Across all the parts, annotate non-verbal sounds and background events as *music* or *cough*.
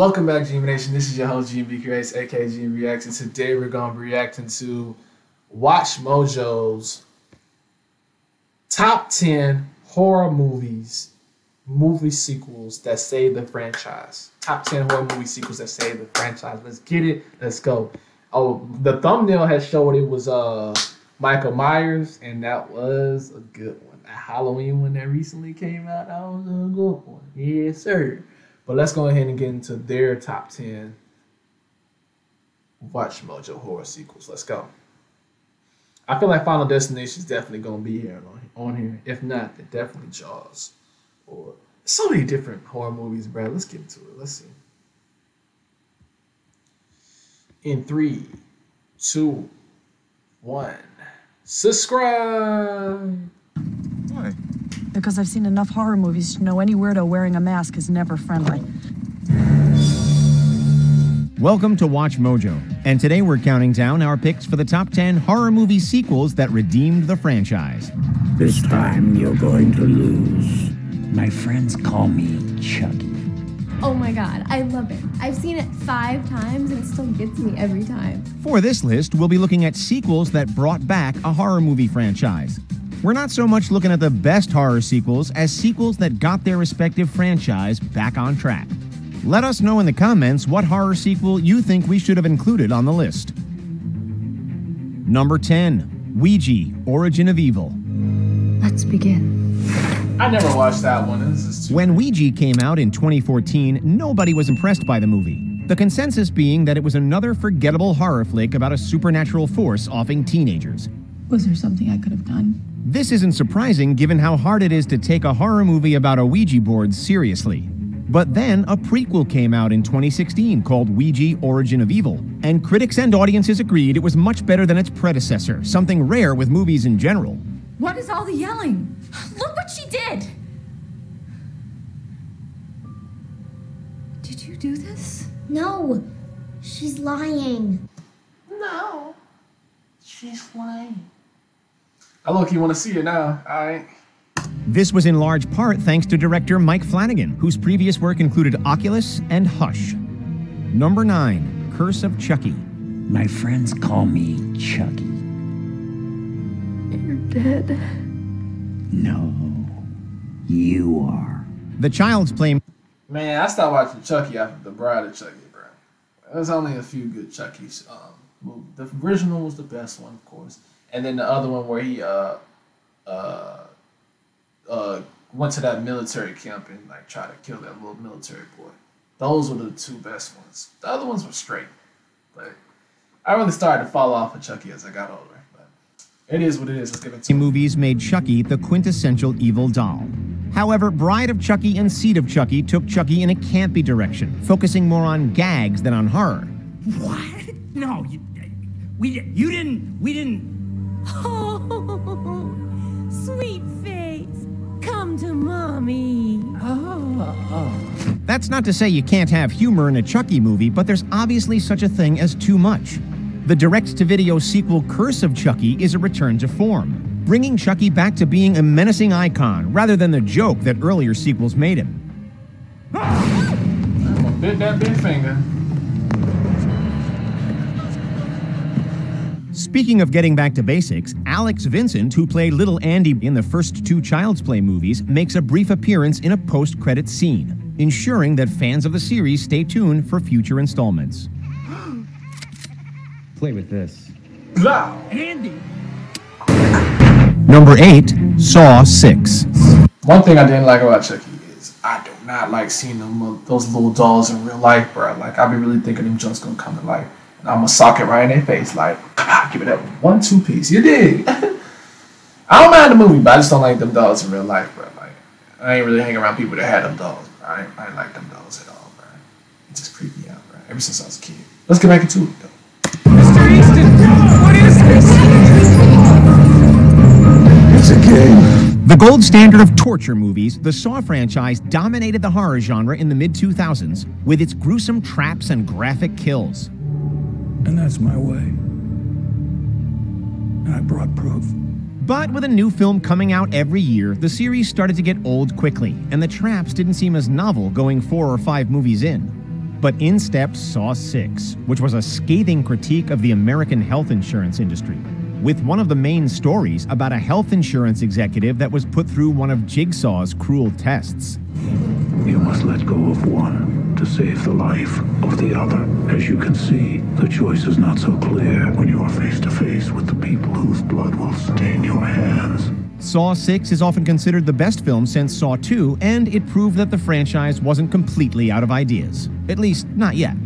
Welcome back, GMB Nation. This is your host, GMB Creates, aka GMB Reacts, and today we're going to be reacting to WatchMojo's top 10 horror movies, movie sequels that save the franchise. Top 10 horror movie sequels that save the franchise. Let's get it. Let's go. Oh, the thumbnail has showed it was uh Michael Myers, and that was a good one. That Halloween one that recently came out, that was a good one. Yes, sir. But let's go ahead and get into their top 10 WatchMojo horror sequels. Let's go. I feel like Final Destination is definitely going to be here on, on here. If not, then definitely Jaws. Or so many different horror movies, Brad. Let's get into it. Let's see. In three, two, one, subscribe. Why? Because I've seen enough horror movies to know any weirdo wearing a mask is never friendly. Welcome to WatchMojo, and today we're counting down our picks for the top 10 horror movie sequels that redeemed the franchise. This time you're going to lose. My friends call me Chucky. Oh my god, I love it. I've seen it five times and it still gets me every time. For this list, we'll be looking at sequels that brought back a horror movie franchise. We're not so much looking at the best horror sequels as sequels that got their respective franchise back on track. Let us know in the comments what horror sequel you think we should have included on the list. Number 10 Ouija Origin of Evil. Let's begin. I never watched that one. Too When Ouija came out in 2014, nobody was impressed by the movie. The consensus being that it was another forgettable horror flick about a supernatural force offing teenagers. Was there something I could have done? This isn't surprising given how hard it is to take a horror movie about a Ouija board seriously. But then a prequel came out in 2016 called Ouija Origin of Evil, and critics and audiences agreed it was much better than its predecessor, something rare with movies in general. What is all the yelling? Look what she did! Did you do this? No, she's lying. No. She's lying. I look, you want to see it now. All right. This was in large part thanks to director Mike Flanagan, whose previous work included Oculus and Hush. Number 9 Curse of Chucky. My friends call me Chucky. You're dead. No, you are. The Child's Play Man, I stopped watching Chucky after The Bride of Chucky, bro. There's only a few good Chucky's um, movies. The original was the best one, of course. And then the other one where he uh uh uh went to that military camp and like tried to kill that little military boy. Those were the two best ones. The other ones were straight. But I really started to fall off of Chucky as I got older. But it is what it is. Let's get into it. movies made Chucky the quintessential evil doll. However, Bride of Chucky and Seed of Chucky took Chucky in a campy direction, focusing more on gags than on horror. What? No, you, we, you didn't, we didn't. Oh, *laughs* sweet face. Come to mommy. Ah. That's not to say you can't have humor in a Chucky movie, but there's obviously such a thing as too much. The direct to video sequel Curse of Chucky is a return to form, bringing Chucky back to being a menacing icon rather than the joke that earlier sequels made him. I'm gonna bit that big finger. Speaking of getting back to basics, Alex Vincent, who played Little Andy in the first two Child's Play movies, makes a brief appearance in a post credit scene, ensuring that fans of the series stay tuned for future installments. *gasps* Play with this. Blah. Andy! Number 8, Saw 6. One thing I didn't like about Chucky is I do not like seeing them uh, those little dolls in real life, bro. Like I be really thinking them just gonna come to life, and I'm gonna sock it right in their face, like give it that one two piece. You dig? I don't mind the movie, but I just don't like them dolls in real life, bro. Like I ain't really hanging around people that had them dolls. Bro. I ain't, I ain't like them dolls at all, bro. It just creeped me out, bro. Ever since I was a kid. Let's get back into it, though. Mr. Easton, what is this? It's a game. The gold standard of torture movies, the Saw franchise dominated the horror genre in the mid 2000s with its gruesome traps and graphic kills. And that's my way. I brought proof. But with a new film coming out every year, the series started to get old quickly, and the traps didn't seem as novel going four or five movies in. But in steps Saw 6, which was a scathing critique of the American health insurance industry, with one of the main stories about a health insurance executive that was put through one of Jigsaw's cruel tests. You must let go of one to save the life of the other. As you can see, the choice is not so clear when you are face to face with the people whose blood will stain your hands. Saw 6 is often considered the best film since Saw 2, and it proved that the franchise wasn't completely out of ideas. At least, not yet.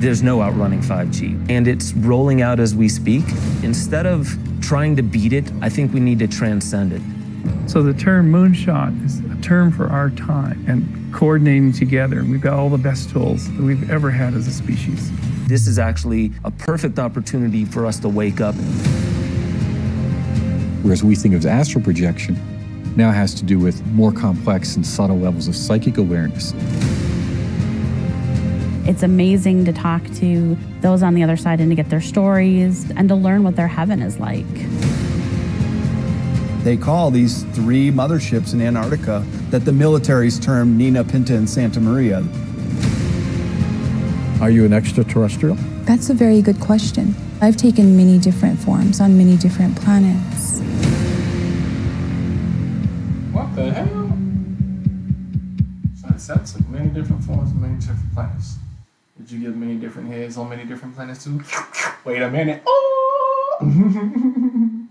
There's no outrunning 5G, and it's rolling out as we speak. Instead of trying to beat it, I think we need to transcend it. So the term moonshot is a term for our time and coordinating together. We've got all the best tools that we've ever had as a species. This is actually a perfect opportunity for us to wake up. Whereas we think of astral projection, now has to do with more complex and subtle levels of psychic awareness. It's amazing to talk to those on the other side and to get their stories and to learn what their heaven is like. They call these three motherships in Antarctica that the military's term Nina, Pinta, and Santa Maria. Are you an extraterrestrial? That's a very good question. I've taken many different forms on many different planets. What the hell? So that's like many different forms on many different planets. Did you get many different heads on many different planets too? *laughs* Wait a minute. Oh! *laughs*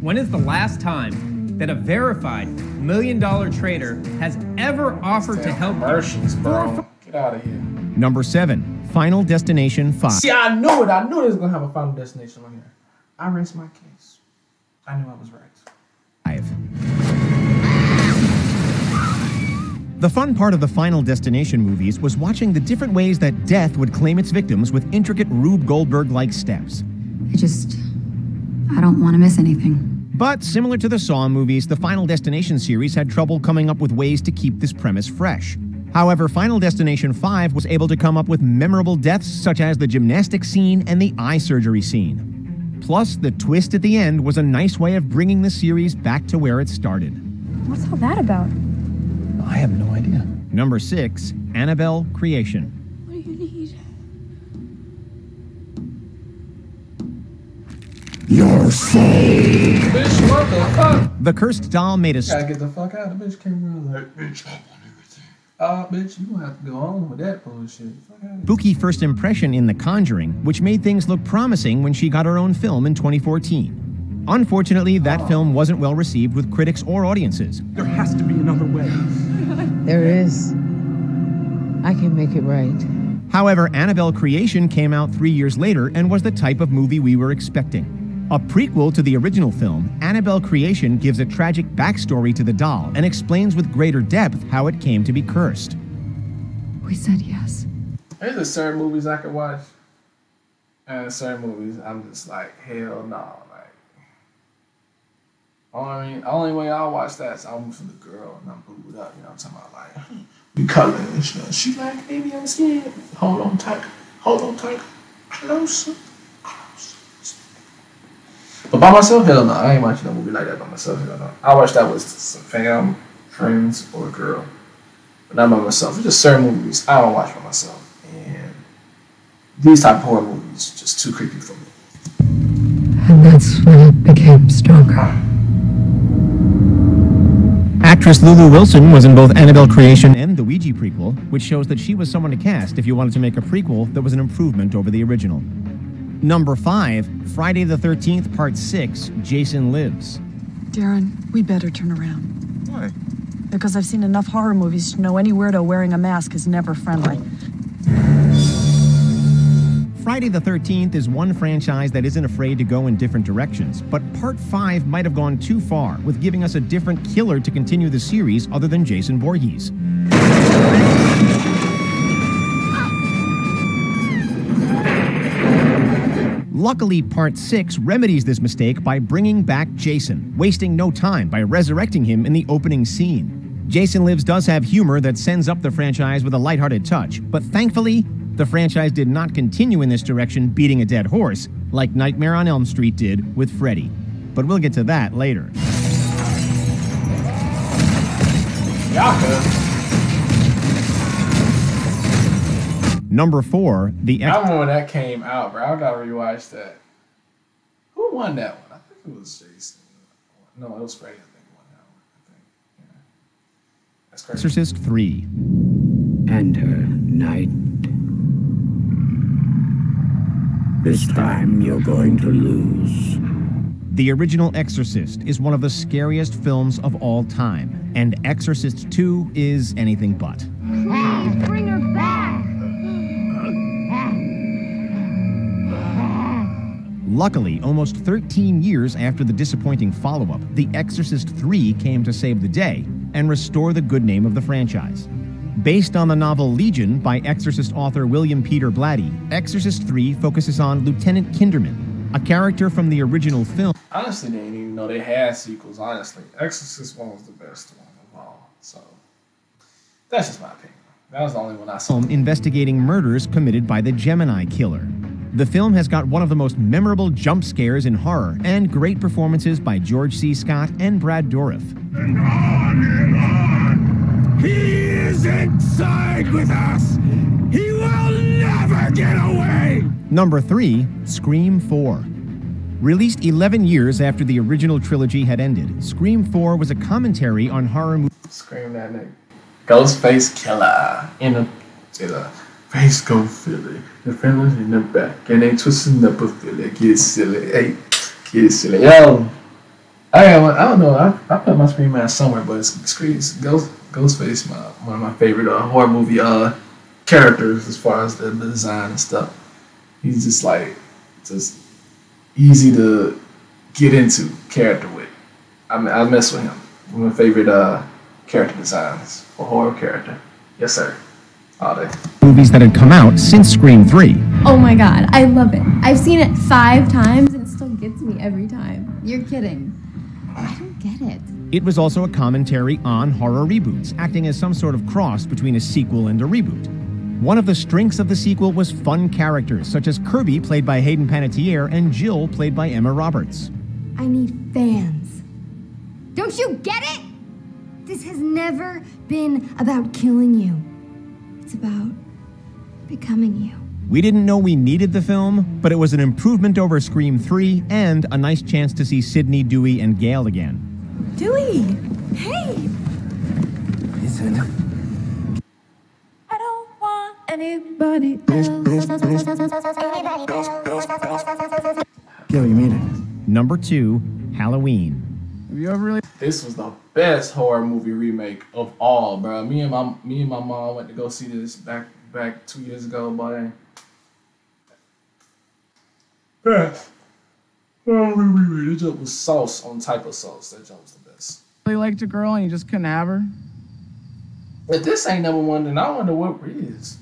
When is the last time that a verified million dollar trader has ever offered to help commercials, bro? Get out of here. Number 7, Final Destination 5. See, I knew it. I knew it was gonna have a final destination on here. I raised my case. I knew I was right. 5. The fun part of the Final Destination movies was watching the different ways that death would claim its victims with intricate Rube Goldberg like steps. I just. I don't want to miss anything. But similar to the Saw movies, the Final Destination series had trouble coming up with ways to keep this premise fresh. However, Final Destination 5 was able to come up with memorable deaths such as the gymnastics scene and the eye surgery scene. Plus, the twist at the end was a nice way of bringing the series back to where it started. What's all that about? I have no idea. Number 6, Annabelle Creation. What do you need? Your soul. Bitch, what the fuck? The cursed doll made a Gotta get the fuck out. The bitch came around bitch, I want everything. Uh, bitch, you gonna have to go on with that bullshit. Fuck out of here. spooky first impression in The Conjuring, which made things look promising when she got her own film in 2014. Unfortunately, that film wasn't well received with critics or audiences. There has to be another way. *laughs* There is. I can make it right. However, Annabelle Creation came out three years later and was the type of movie we were expecting. A prequel to the original film, Annabelle Creation gives a tragic backstory to the doll and explains with greater depth how it came to be cursed. We said yes. There's just certain movies I could watch, and certain movies I'm just like, hell no. Like, only only way I watch that is I'm for the girl and I'm booed up. You know what I'm talking about? Like, we cuddling and shit. She like, baby, I'm scared. Hold on tight. Hold on tight. Closer. Closer. But by myself, hell no. I ain't watching a movie like that by myself. Hell no. I watch that with some fam, friends, or a girl. But not by myself. It's just certain movies I don't watch by myself. And these type of horror movies just too creepy for me. And that's when it became stronger. Actress Lulu Wilson was in both Annabelle Creation and the Ouija prequel, which shows that she was someone to cast if you wanted to make a prequel that was an improvement over the original. Number 5, Friday the 13th, Part 6, Jason Lives. Darren, we better turn around. Why? Because I've seen enough horror movies to know any weirdo wearing a mask is never friendly. Friday the 13th is one franchise that isn't afraid to go in different directions, but Part 5 might have gone too far with giving us a different killer to continue the series other than Jason Voorhees. Luckily, Part 6 remedies this mistake by bringing back Jason, wasting no time by resurrecting him in the opening scene. Jason Lives does have humor that sends up the franchise with a lighthearted touch, but thankfully, the franchise did not continue in this direction beating a dead horse, like Nightmare on Elm Street did with Freddy. But we'll get to that later. Number four, The I Ex- remember when that came out, bro. I gotta rewatch that. Who won that one? I think it was Jason. No, it was Freddy. I think won that one. I think. Yeah. That's crazy. Exorcist 3. And her night. This time you're going to lose. The original Exorcist is one of the scariest films of all time, and Exorcist 2 is anything but. Luckily, almost 13 years after the disappointing follow up, The Exorcist 3 came to save the day and restore the good name of the franchise. Based on the novel Legion by Exorcist author William Peter Blatty, Exorcist 3 focuses on Lieutenant Kinderman, a character from the original film. Honestly, they didn't even know they had sequels. Honestly, Exorcist one was the best one of all. So that's just my opinion. That was the only one I saw. investigating murders committed by the Gemini Killer. The film has got one of the most memorable jump scares in horror and great performances by George C. Scott and Brad Dourif. He is inside with us. He will never get away. Number 3, Scream 4. Released 11 years after the original trilogy had ended, Scream 4 was a commentary on horror movies. Scream that nigga. Ghostface Killer in the jail. Face go Philly. The fellas in the back and they twisting up a Philly. Get silly. Hey, get silly. Yo. I I don't know. I, I put my Scream mask somewhere, but it's Scream it's Ghost Ghostface, my one of my favorite uh, horror movie uh characters as far as the, the design and stuff. He's just like just easy to get into character with. I mean, I mess with him. One of my favorite uh character designs for horror character. Yes, sir. Movies that had come out since Scream 3. Oh my god, I love it. I've seen it five times and it still gets me every time. You're kidding. I don't get it. It was also a commentary on horror reboots, acting as some sort of cross between a sequel and a reboot. One of the strengths of the sequel was fun characters, such as Kirby, played by Hayden Panettiere, and Jill, played by Emma Roberts. I need fans. Don't you get it? This has never been about killing you. It's about becoming you. We didn't know we needed the film, but it was an improvement over Scream 3 and a nice chance to see Sidney, Dewey, and Gale again. Dewey! Hey! Listen. I don't want anybody else. Yo, you mean it? Number 2, Halloween. Have you ever really? This was the best horror movie remake of all, bro. Me and my me and my mom went to go see this back back two years ago, boy. Best horror movie remake. This joke was sauce on type of sauce. That joke was the best. Really liked a girl and you just couldn't have her. If this ain't number one, then I wonder what is.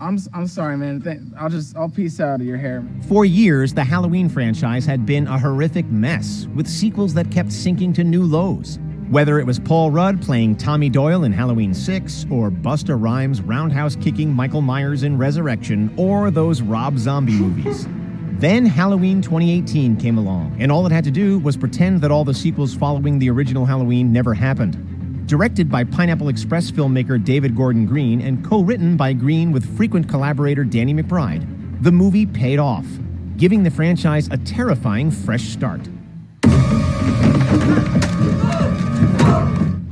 I'm I'm sorry, man. I'll just I'll piece out of your hair. For years, the Halloween franchise had been a horrific mess, with sequels that kept sinking to new lows. Whether it was Paul Rudd playing Tommy Doyle in Halloween 6, or Busta Rhymes roundhouse kicking Michael Myers in Resurrection, or those Rob Zombie *laughs* movies. Then Halloween 2018 came along, and all it had to do was pretend that all the sequels following the original Halloween never happened. Directed by Pineapple Express filmmaker David Gordon Green and co written by Green with frequent collaborator Danny McBride, the movie paid off, giving the franchise a terrifying fresh start.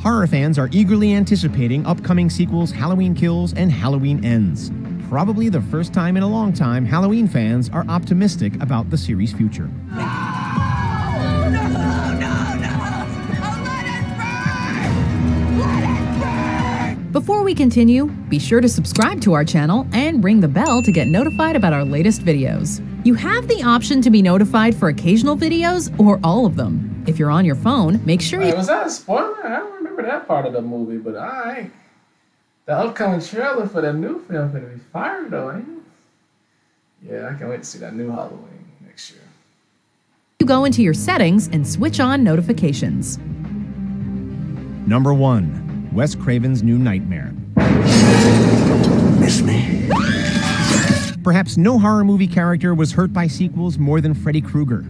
Horror fans are eagerly anticipating upcoming sequels Halloween Kills and Halloween Ends. Probably the first time in a long time Halloween fans are optimistic about the series' future. Before we continue, be sure to subscribe to our channel and ring the bell to get notified about our latest videos. You have the option to be notified for occasional videos or all of them. If you're on your phone, make sure Wait, you was that a spoiler? I don't remember that part of the movie, but I the upcoming trailer for the new film gonna be fire though, ain't it? Yeah, I can't wait to see that new Halloween next year. you go into your settings and switch on notifications. Number 1 Wes Craven's New Nightmare. Miss me? Perhaps no horror movie character was hurt by sequels more than Freddy Krueger.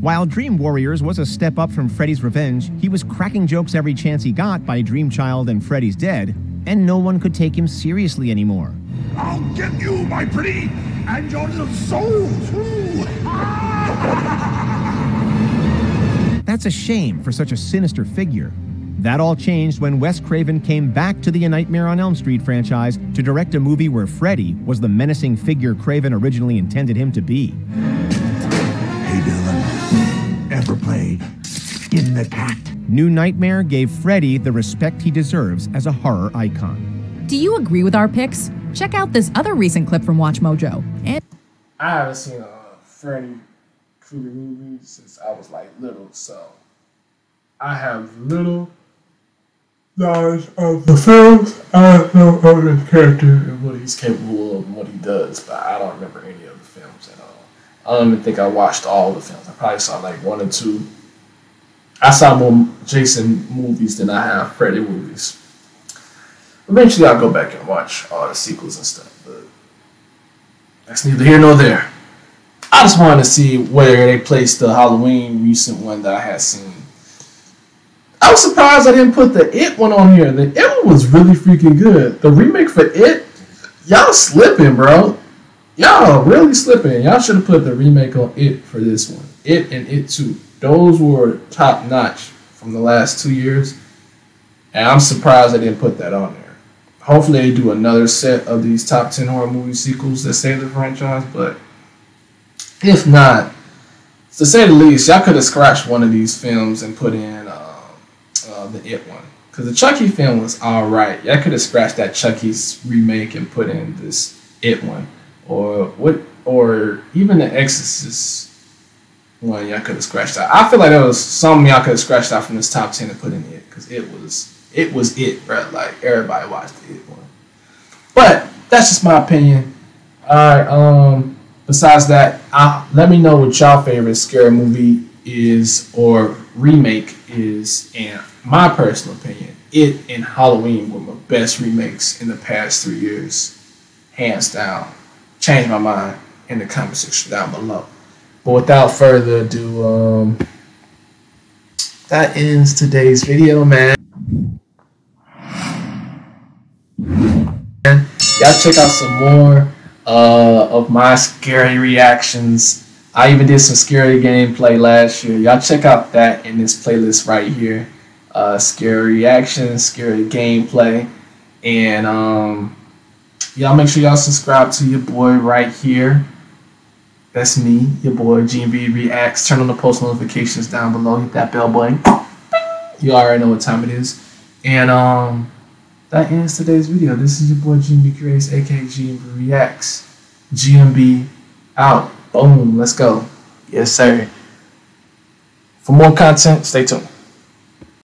While Dream Warriors was a step up from Freddy's Revenge, he was cracking jokes every chance he got by Dream Child and Freddy's Dead, and no one could take him seriously anymore. I'll get you, my pretty, and your little soul, too. *laughs* That's a shame for such a sinister figure. That all changed when Wes Craven came back to the A Nightmare on Elm Street franchise to direct a movie where Freddy was the menacing figure Craven originally intended him to be. Hey, Dylan. Ever played in the cat? New Nightmare gave Freddy the respect he deserves as a horror icon. Do you agree with our picks? Check out this other recent clip from WatchMojo. And I haven't seen a Freddy Krueger movie since I was like little, so I have little knowledge of the films. I know of his character and what he's capable of and what he does, but I don't remember any of the films at all. I don't even think I watched all the films. I probably saw like one or two. I saw more Jason movies than I have Freddy movies. Eventually, I'll go back and watch all the sequels and stuff, but that's neither here nor there. I just wanted to see where they placed the Halloween recent one that I had seen. I was surprised I didn't put the It one on here. The It one was really freaking good. The remake for It, y'all slipping, bro. Y'all really slipping. Y'all should have put the remake on It for this one. It and It too. Those were top notch from the last two years. And I'm surprised I didn't put that on there. Hopefully they do another set of these top 10 horror movie sequels that save the franchise, but if not, to say the least, y'all could have scratched one of these films and put in uh, uh, the It one. Because the Chucky film was alright. Y'all could have scratched that Chucky's remake and put in this It one. Or what or even the Exorcist one y'all could have scratched out. I feel like there was some y'all could have scratched out from this top ten and put in it because it was it was it, bro. Like everybody watched the it one. But that's just my opinion. Alright, um besides that, uh, let me know what y'all favorite scary movie is or remake is and my personal opinion, it and Halloween were my best remakes in the past three years. Hands down. Change my mind in the comment section down below. But without further ado, um, that ends today's video, man. Y'all check out some more uh, of my scary reactions. I even did some scary gameplay last year. Y'all check out that in this playlist right here. Uh, scary reactions, scary gameplay, and um, y'all make sure y'all subscribe to your boy right here. That's me, your boy GMB Reacts. Turn on the post notifications down below. Hit that bell button. You already know what time it is. And um, that ends today's video. This is your boy GMB Creates, aka GMB Reacts. GMB out. Boom. Let's go. Yes, sir. For more content, stay tuned.